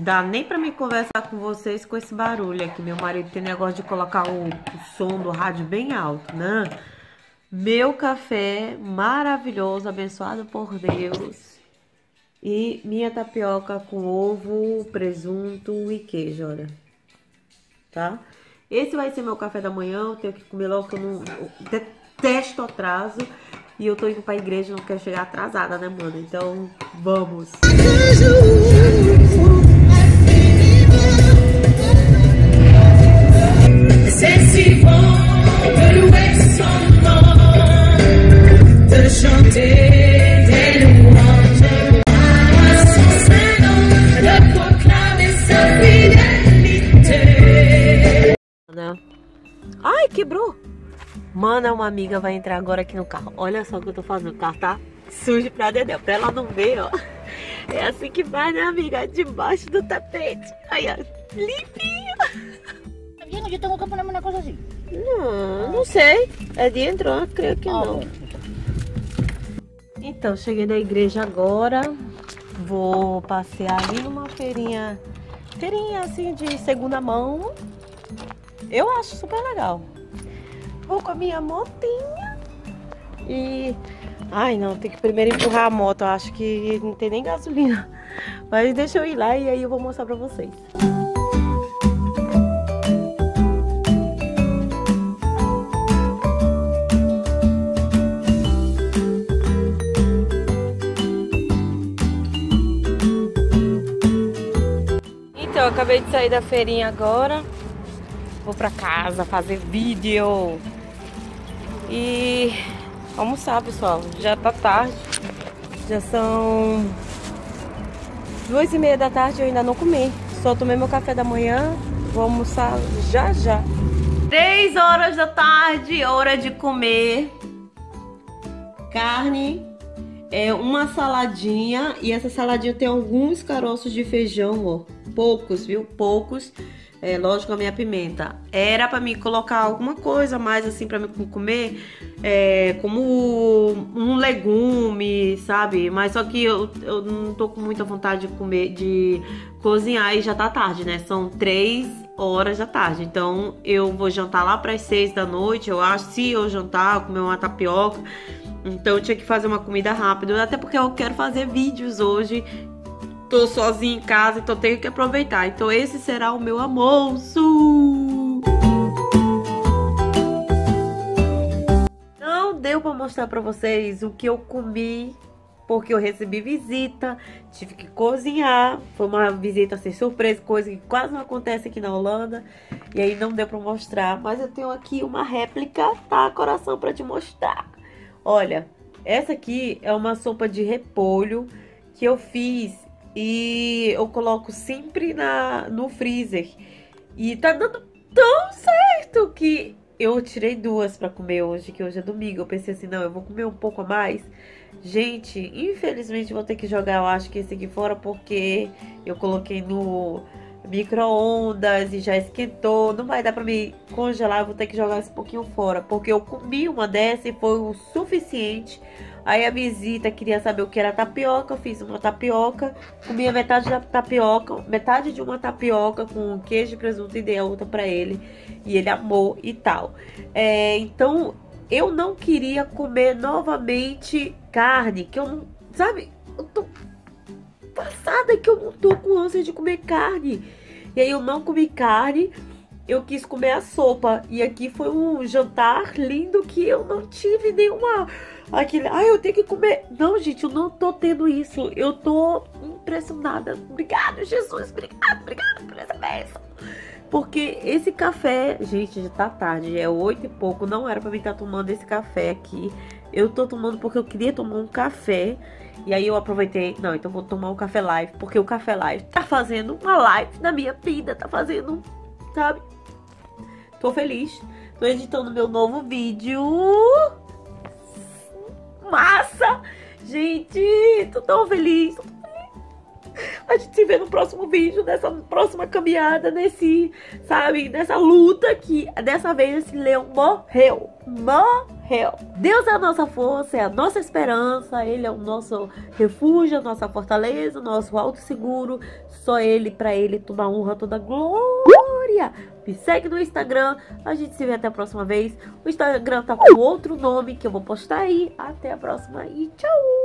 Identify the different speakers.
Speaker 1: Dá nem pra me conversar com vocês com esse barulho aqui. Meu marido tem negócio de colocar o, o som do rádio bem alto, né? Meu café maravilhoso, abençoado por Deus. E minha tapioca com ovo, presunto e queijo, olha. Tá? Esse vai ser meu café da manhã. Eu tenho que comer logo, que eu não eu detesto atraso. E eu tô indo pra igreja, não quero chegar atrasada, né, mano? Então, vamos. C'est fidélité. Ai, quebrou! Mana, uma amiga vai entrar agora aqui no carro. Olha só o que eu tô fazendo. O carro tá sujo pra dedéu. Pra ela não ver, ó. É assim que faz, né, amiga? Debaixo do tapete. Aí, ó. Limpinho.
Speaker 2: Eu tenho um campo na coisa assim?
Speaker 1: Não, não sei. É de entrar, creio que não. Então, cheguei na igreja agora. Vou passear ali numa feirinha. Feirinha assim de segunda mão. Eu acho super legal. Vou com a minha motinha. E. Ai não, tem que primeiro empurrar a moto. Eu acho que não tem nem gasolina. Mas deixa eu ir lá e aí eu vou mostrar pra vocês. Então, acabei de sair da feirinha agora. Vou pra casa fazer vídeo. E almoçar, pessoal. Já tá tarde. Já são duas e meia da tarde eu ainda não comi. Só tomei meu café da manhã. Vou almoçar já já. Três horas da tarde, hora de comer. Carne, é uma saladinha e essa saladinha tem alguns caroços de feijão, ó. Poucos, viu? Poucos. É, lógico, a minha pimenta. Era pra mim colocar alguma coisa mais assim pra mim comer, é, como um legume, sabe? Mas só que eu, eu não tô com muita vontade de comer, de cozinhar e já tá tarde, né? São três horas da tarde. Então eu vou jantar lá pras seis da noite, eu acho. Se eu jantar, comer uma tapioca. Então eu tinha que fazer uma comida rápida, até porque eu quero fazer vídeos hoje tô sozinha em casa, então tenho que aproveitar. Então esse será o meu almoço. Não deu para mostrar para vocês o que eu comi, porque eu recebi visita, tive que cozinhar. Foi uma visita sem surpresa, coisa que quase não acontece aqui na Holanda. E aí não deu para mostrar, mas eu tenho aqui uma réplica, tá? Coração para te mostrar. Olha, essa aqui é uma sopa de repolho que eu fiz e eu coloco sempre na, no freezer. E tá dando tão certo que eu tirei duas para comer hoje, que hoje é domingo. Eu pensei assim, não, eu vou comer um pouco a mais. Gente, infelizmente vou ter que jogar, eu acho que esse aqui fora, porque eu coloquei no micro-ondas e já esquentou. Não vai dar pra me congelar, eu vou ter que jogar esse pouquinho fora. Porque eu comi uma dessa e foi o suficiente Aí a visita queria saber o que era tapioca, eu fiz uma tapioca, comia metade da tapioca, metade de uma tapioca com queijo e presunto e dei a outra pra ele. E ele amou e tal. É, então, eu não queria comer novamente carne, que eu não, sabe, eu tô passada que eu não tô com ânsia de comer carne. E aí eu não comi carne, eu quis comer a sopa. E aqui foi um jantar lindo que eu não tive nenhuma Aquele, ai, ah, eu tenho que comer. Não, gente, eu não tô tendo isso. Eu tô impressionada. Obrigado, Jesus. Obrigado, obrigado por essa bênção. Porque esse café, gente, já tá tarde, é oito e pouco. Não era pra mim estar tá tomando esse café aqui. Eu tô tomando porque eu queria tomar um café. E aí eu aproveitei, não, então vou tomar um café live, porque o café live tá fazendo uma live na minha vida, tá fazendo, sabe? Tô feliz. Tô editando meu novo vídeo massa! Gente, tô tão feliz, tô tão feliz. A gente se vê no próximo vídeo, nessa próxima caminhada, nesse, sabe, nessa luta que dessa vez esse leão morreu. Morreu. Deus é a nossa força, é a nossa esperança, Ele é o nosso refúgio, a nossa fortaleza, o nosso alto seguro. Só Ele, para Ele, tomar honra, toda glória. Me segue no Instagram. A gente se vê até a próxima vez. O Instagram tá com outro nome que eu vou postar aí. Até a próxima e tchau!